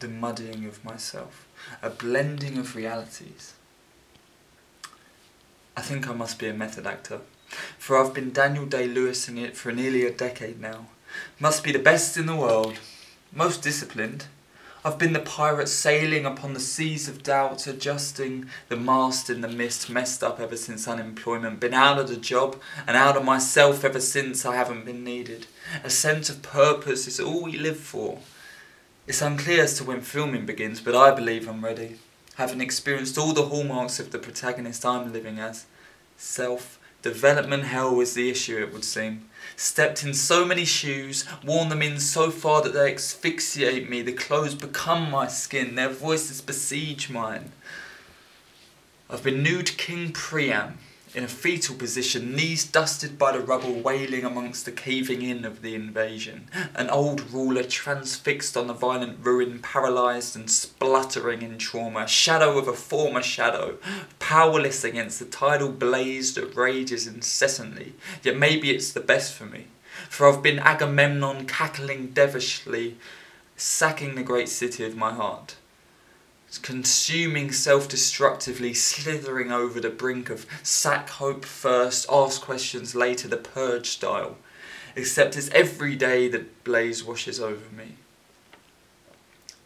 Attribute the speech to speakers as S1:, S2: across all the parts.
S1: the muddying of myself, a blending of realities. I think I must be a method actor, for I've been Daniel Day-Lewising it for nearly a decade now. Must be the best in the world, most disciplined, I've been the pirate sailing upon the seas of doubt, adjusting the mast in the mist, messed up ever since unemployment, been out of the job and out of myself ever since I haven't been needed. A sense of purpose is all we live for. It's unclear as to when filming begins, but I believe I'm ready, having experienced all the hallmarks of the protagonist I'm living as. Self, development hell is the issue it would seem stepped in so many shoes, worn them in so far that they asphyxiate me, the clothes become my skin, their voices besiege mine. I've been nude King Priam, in a fetal position, knees dusted by the rubble, wailing amongst the caving in of the invasion. An old ruler transfixed on the violent ruin, paralysed and spluttering in trauma, shadow of a former shadow, powerless against the tidal blaze that rages incessantly. Yet maybe it's the best for me, for I've been Agamemnon cackling devilishly, sacking the great city of my heart consuming self-destructively, slithering over the brink of sack hope first, ask questions later, the purge style. Except it's every day that blaze washes over me.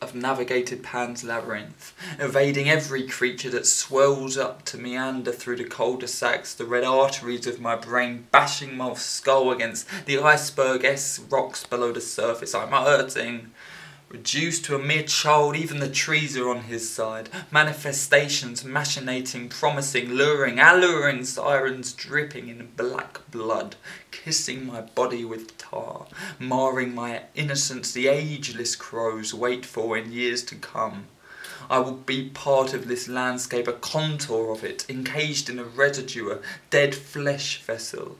S1: I've navigated Pan's labyrinth, evading every creature that swells up to meander through the cul-de-sacs, the red arteries of my brain bashing my skull against the iceberg-s rocks below the surface. I'm hurting. Reduced to a mere child, even the trees are on his side. Manifestations, machinating, promising, luring, alluring sirens dripping in black blood, kissing my body with tar, marring my innocence the ageless crows wait for in years to come. I will be part of this landscape, a contour of it, encaged in a residue, a dead flesh vessel.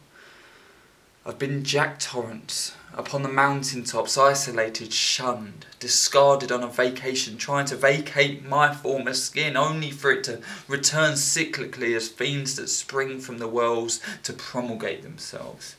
S1: I've been Jack Torrance, upon the mountain tops, isolated, shunned, discarded on a vacation, trying to vacate my former skin, only for it to return cyclically as fiends that spring from the wells to promulgate themselves.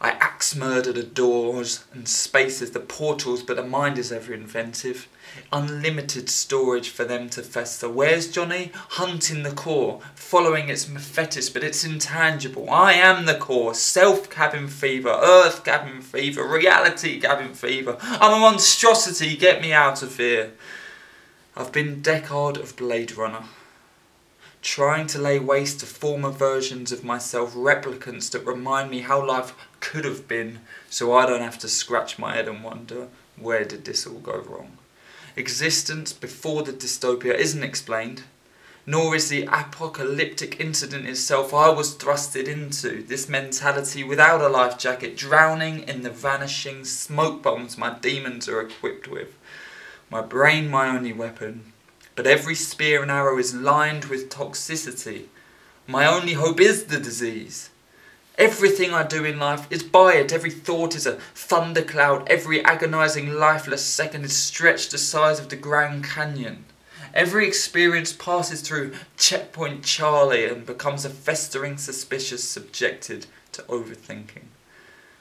S1: I axe murder the doors and spaces, the portals, but the mind is ever inventive. Unlimited storage for them to fester. Where's Johnny? Hunting the core, following its mephitis, but it's intangible. I am the core, self cabin fever, earth cabin fever, reality cabin fever. I'm a monstrosity, get me out of here. I've been Deckard of Blade Runner trying to lay waste to former versions of myself, replicants that remind me how life could have been, so I don't have to scratch my head and wonder, where did this all go wrong? Existence before the dystopia isn't explained, nor is the apocalyptic incident itself I was thrusted into, this mentality without a life jacket, drowning in the vanishing smoke bombs my demons are equipped with. My brain my only weapon, but every spear and arrow is lined with toxicity. My only hope is the disease. Everything I do in life is by it. Every thought is a thundercloud. Every agonizing, lifeless second is stretched the size of the Grand Canyon. Every experience passes through checkpoint Charlie and becomes a festering, suspicious, subjected to overthinking.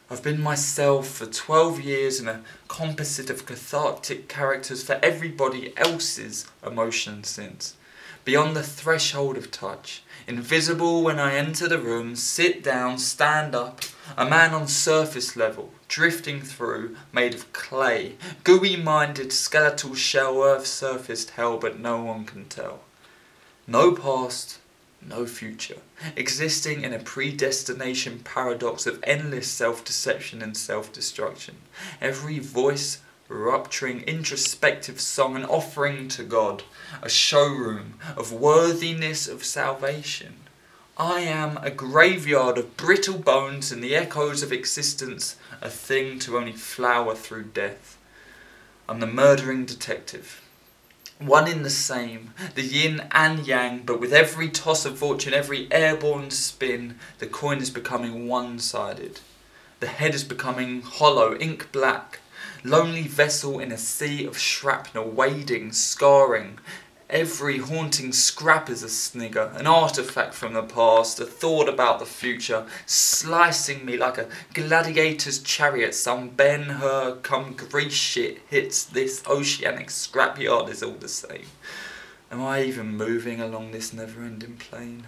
S1: I've been myself for 12 years in a composite of cathartic characters for everybody else's emotions since. Beyond the threshold of touch, invisible when I enter the room, sit down, stand up, a man on surface level, drifting through, made of clay, gooey-minded skeletal shell, earth-surfaced hell, but no one can tell. No past, no future, existing in a predestination paradox of endless self-deception and self-destruction. Every voice, rupturing introspective song, an offering to God, a showroom of worthiness of salvation. I am a graveyard of brittle bones and the echoes of existence, a thing to only flower through death. I'm the murdering detective, one in the same, the yin and yang, but with every toss of fortune, every airborne spin, the coin is becoming one-sided. The head is becoming hollow, ink black, lonely vessel in a sea of shrapnel, wading, scarring, Every haunting scrap is a snigger, an artifact from the past, a thought about the future, slicing me like a gladiator's chariot. Some Ben Hur come grease shit hits this oceanic scrapyard is all the same. Am I even moving along this never-ending plane?